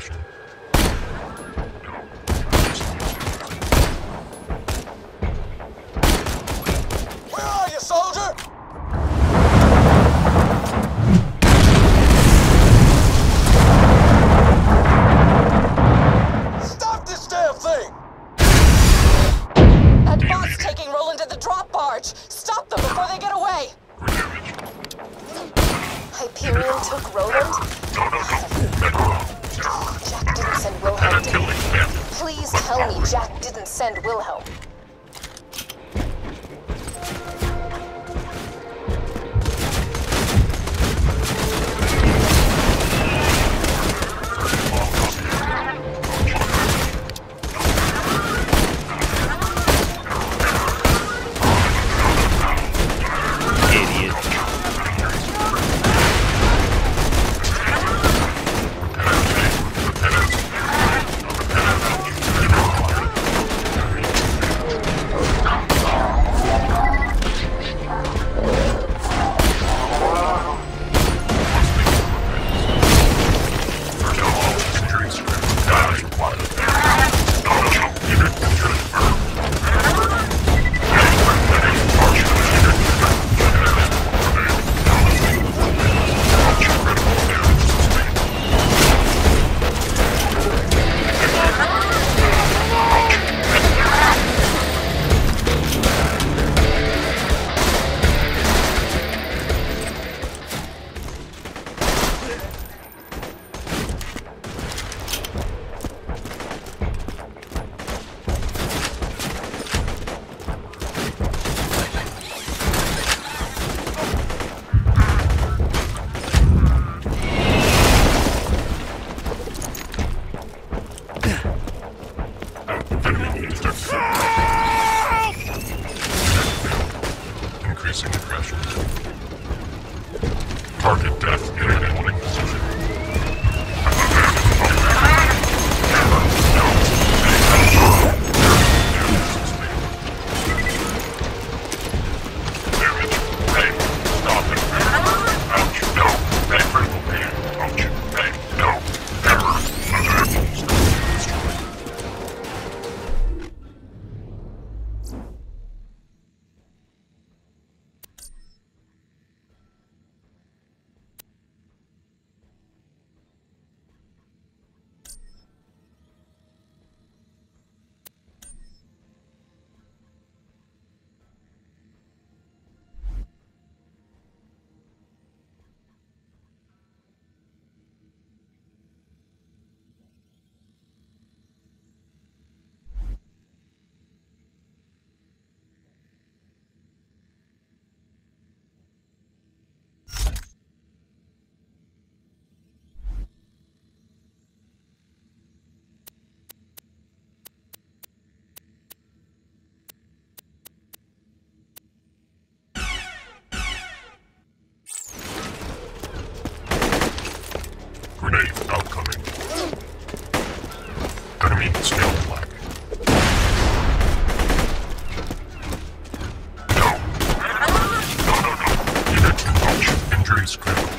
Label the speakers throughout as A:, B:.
A: crashing. Increasing the ouch.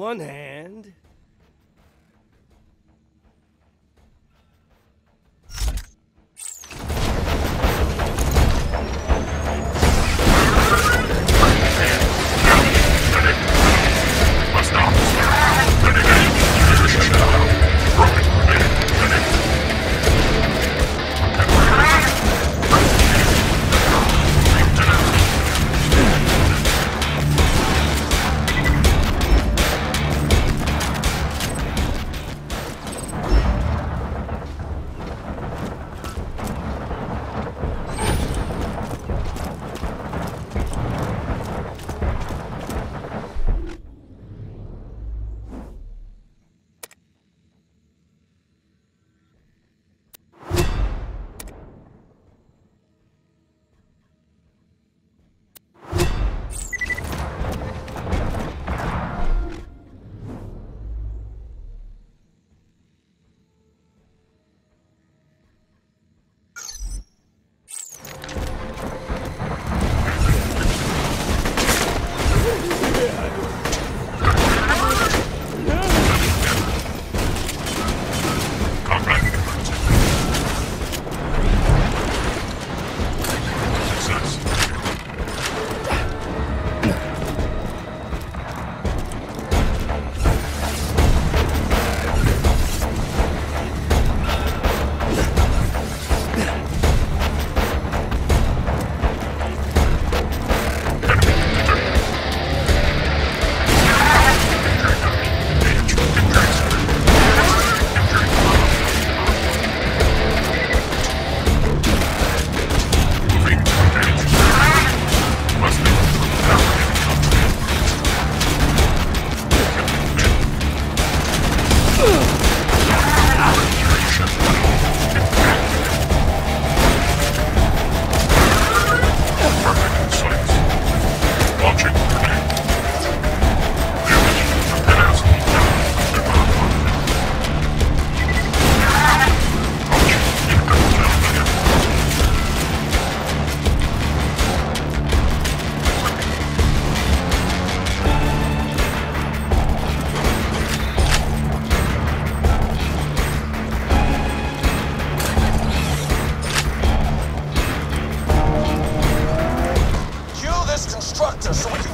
B: One hand,
C: so we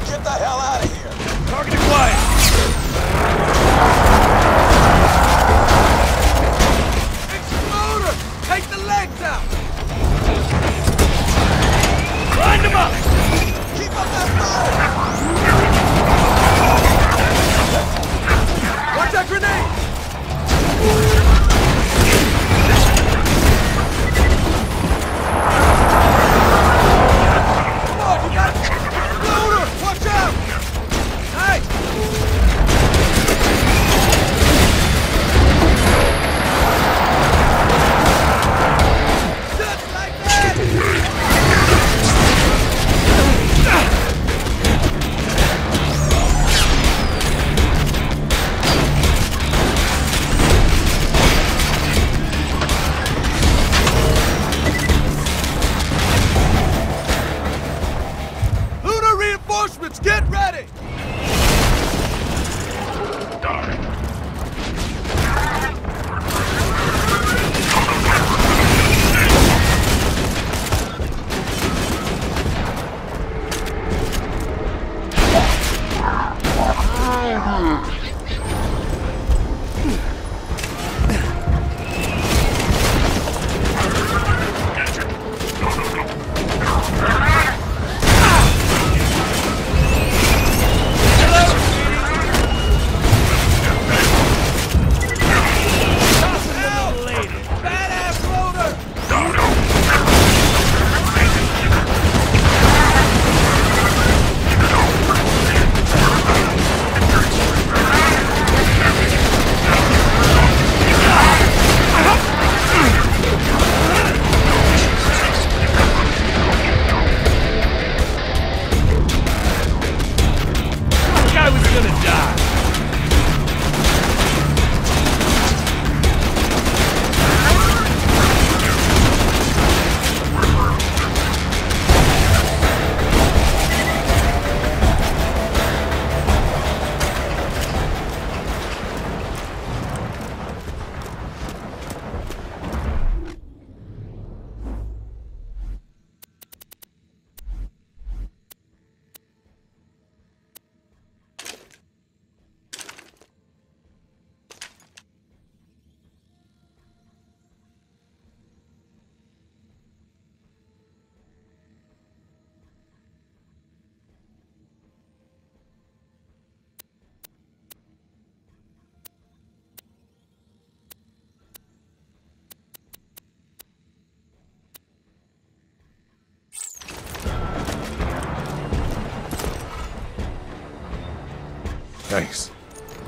D: Thanks.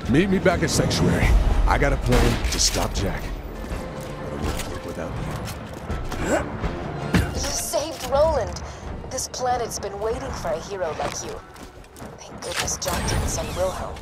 D: Meet me back at Sanctuary. I got a plan to stop Jack. But it won't work without you.
E: You saved Roland. This planet's been waiting for a hero like you. Thank goodness John didn't send Wilhelm.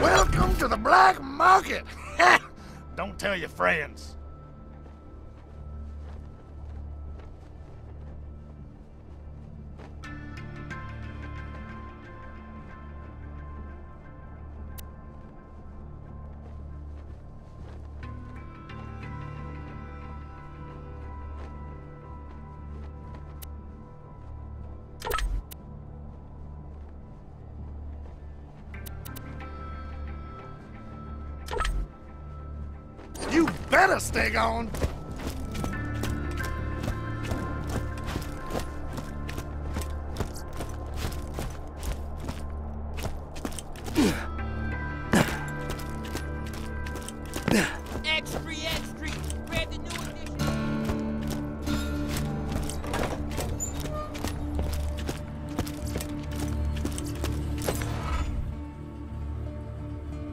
C: Welcome to the black market. Don't tell your friends. On.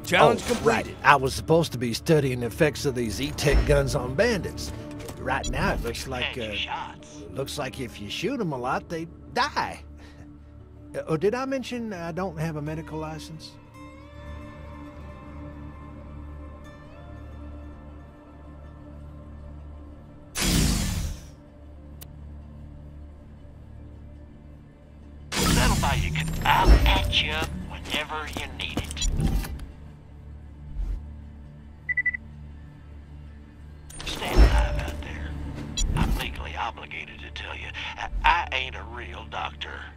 F: Challenge
G: oh,
F: completed.
G: Right. I was supposed to be studying the effects of these E-Tech guns on bandits. Right now, it looks like uh, looks like if you shoot them a lot, they die. Uh, Oh, did I mention I don't have a medical license?
H: That'll buy you. I'll at you whenever you need it. A real doctor.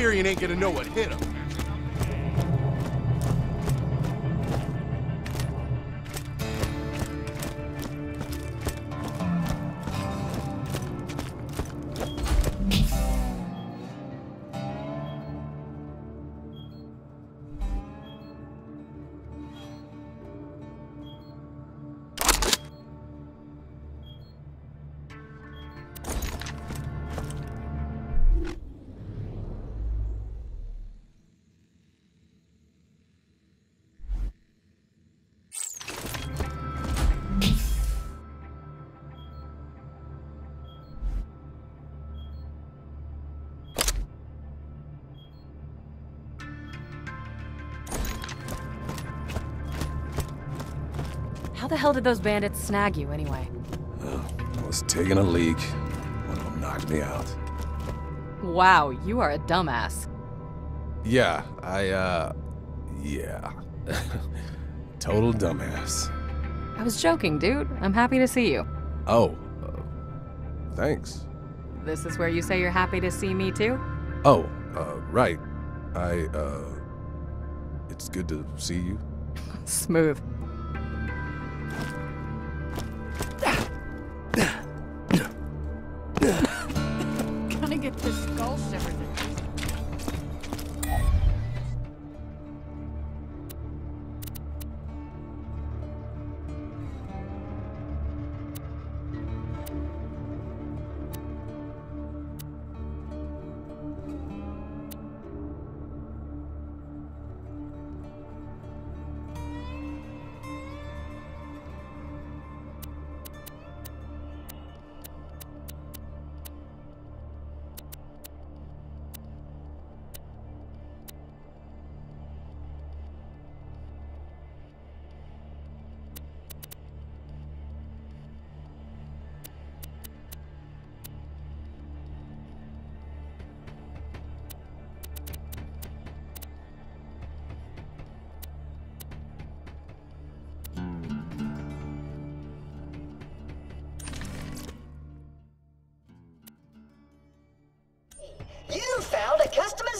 D: Hyperion ain't gonna know what hit him.
I: The hell did those bandits snag you anyway?
D: I was taking a leak. One of them knocked me out.
I: Wow, you are a dumbass.
D: Yeah, I, uh, yeah. Total dumbass.
I: I was joking, dude. I'm happy to see you.
D: Oh, uh, thanks.
I: This is where you say you're happy to see me too?
D: Oh, uh, right. I, uh, it's good to see you.
I: Smooth.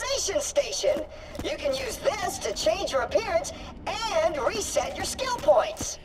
F: Customization station. You can use this to change your appearance and reset your skill points.